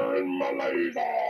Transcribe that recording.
Malaysia.